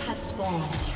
Have spawned.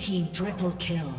Team triple kill.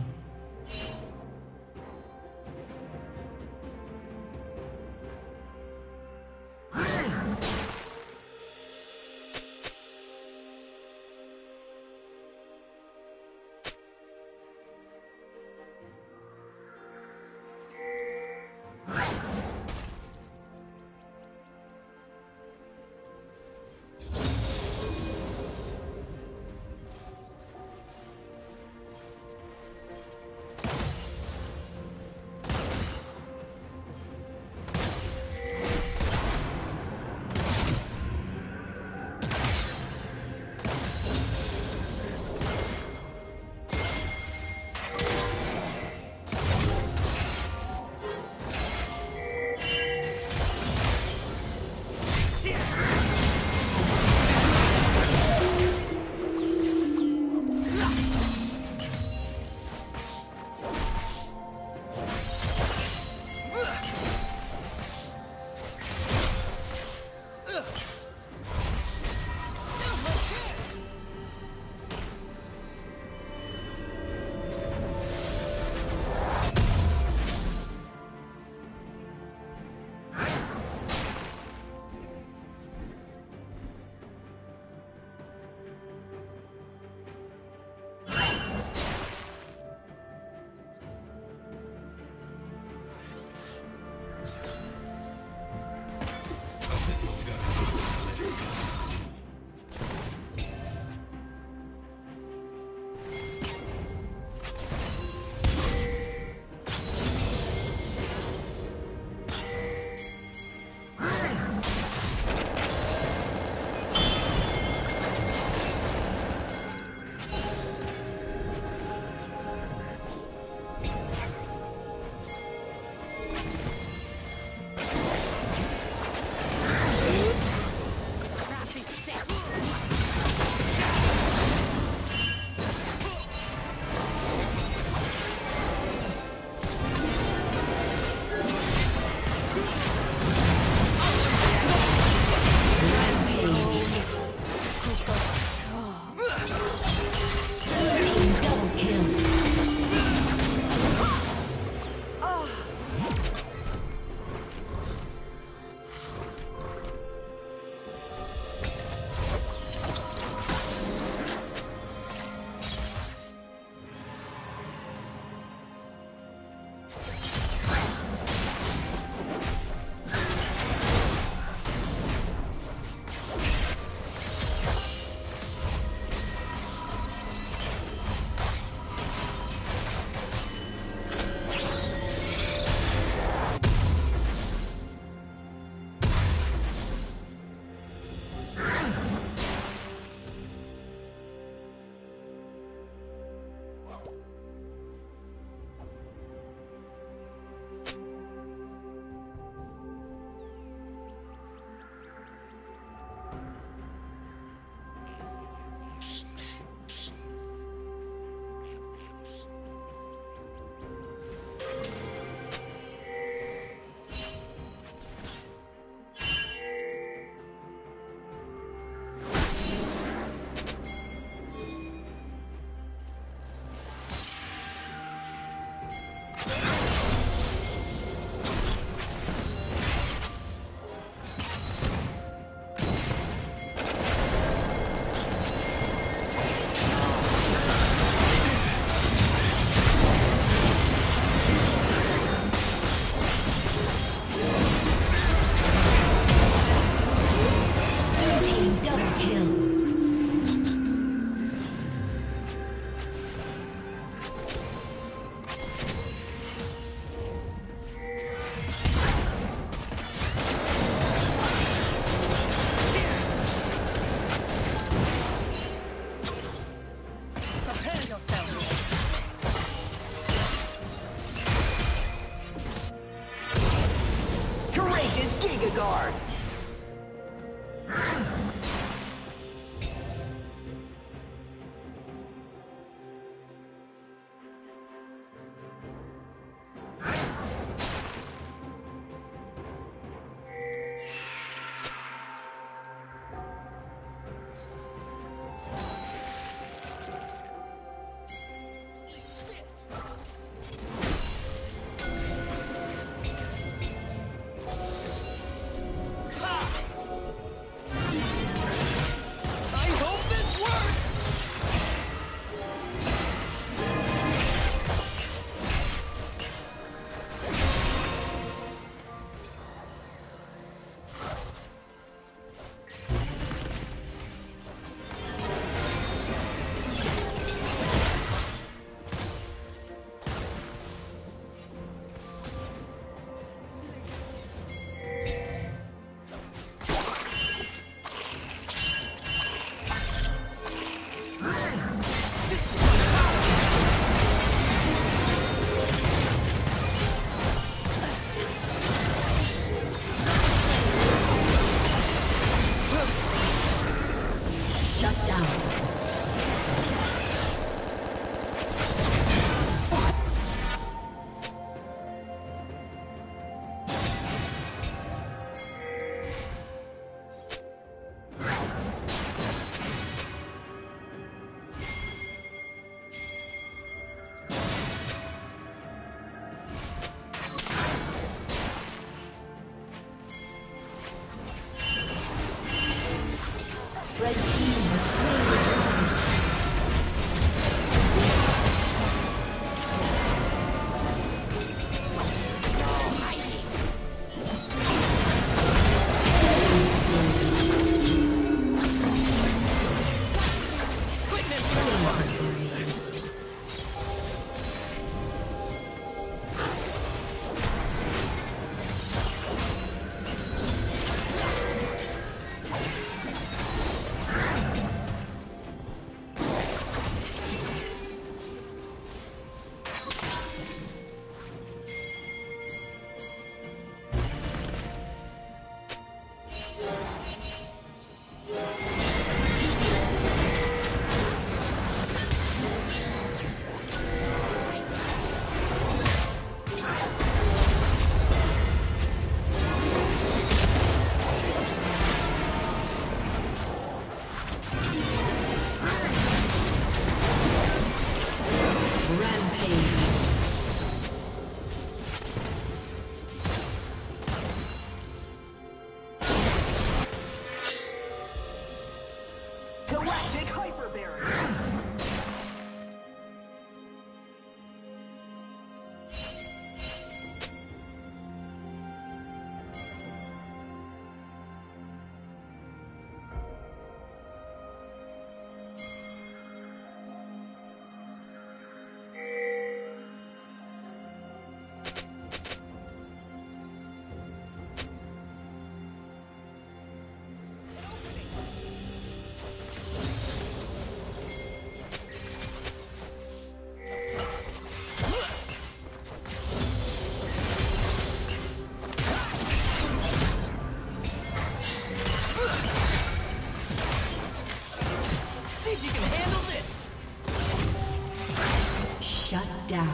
Shut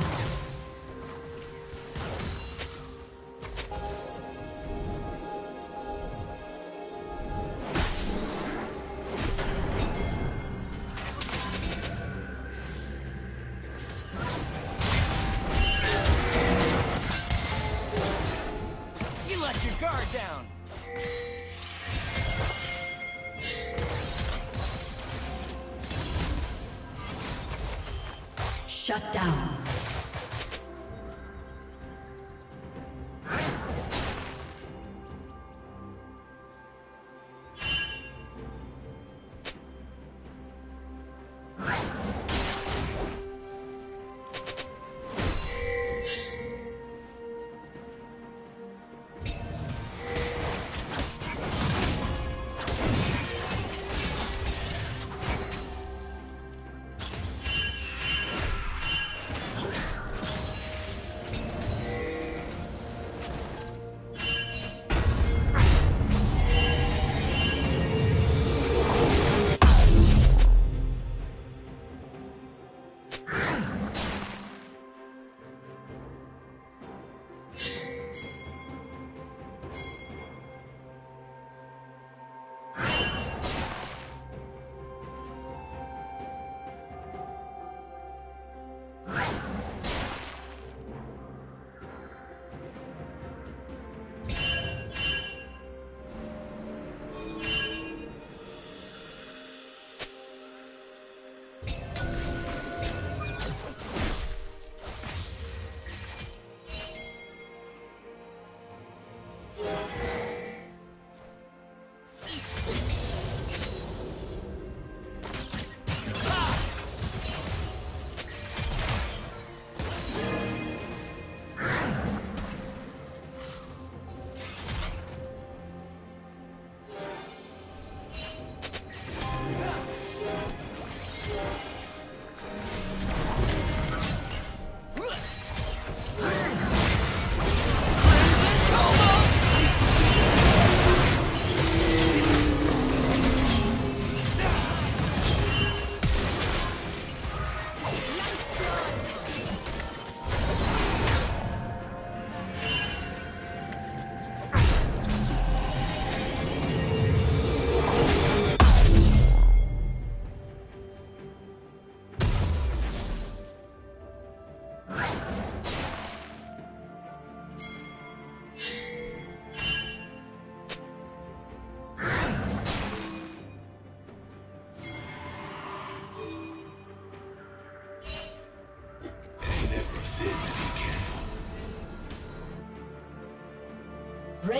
down.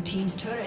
Team's turret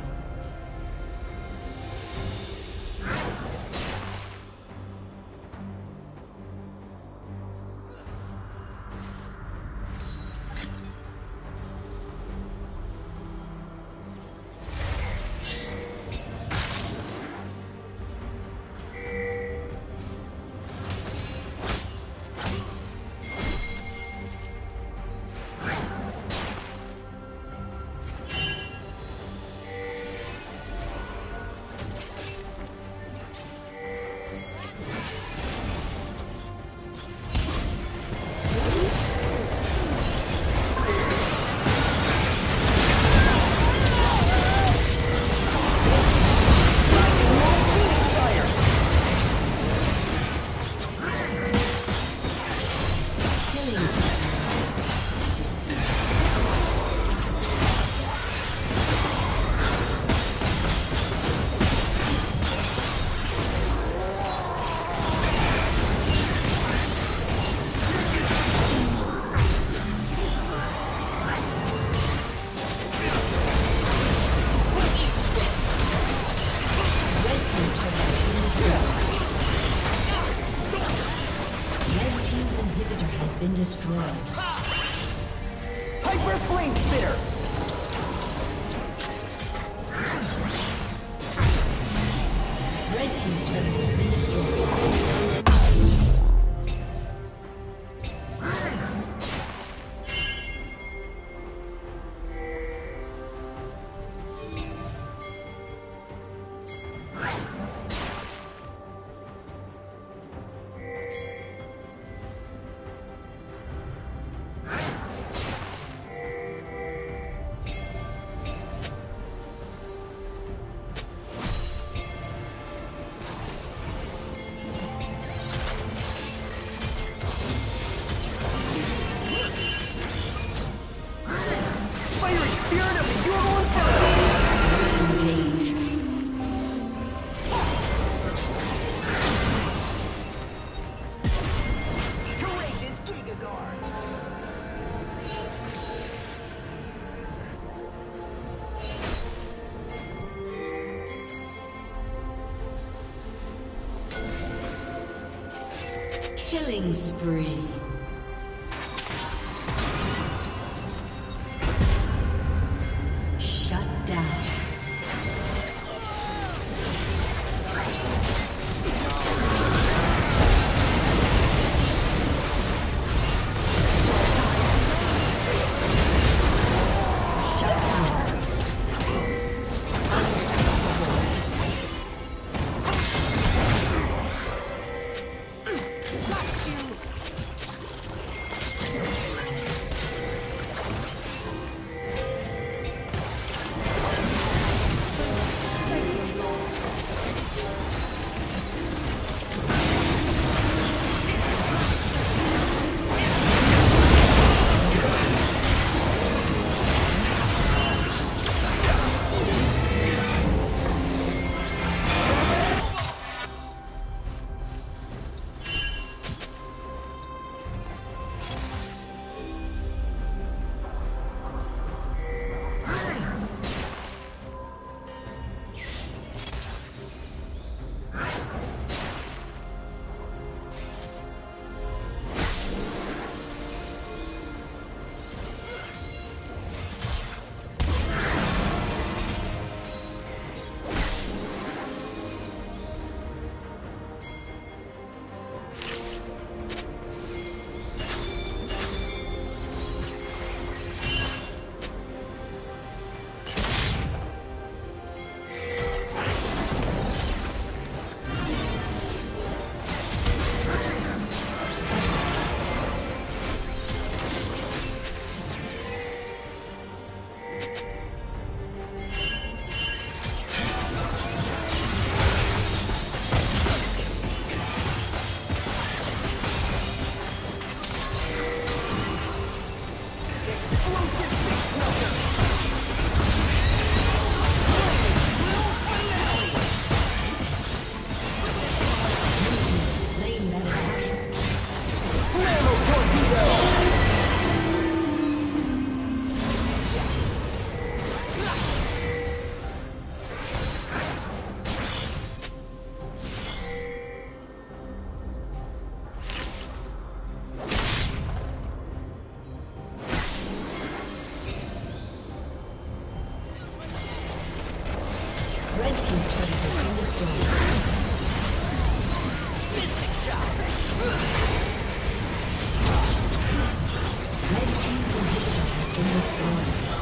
Been destroyed.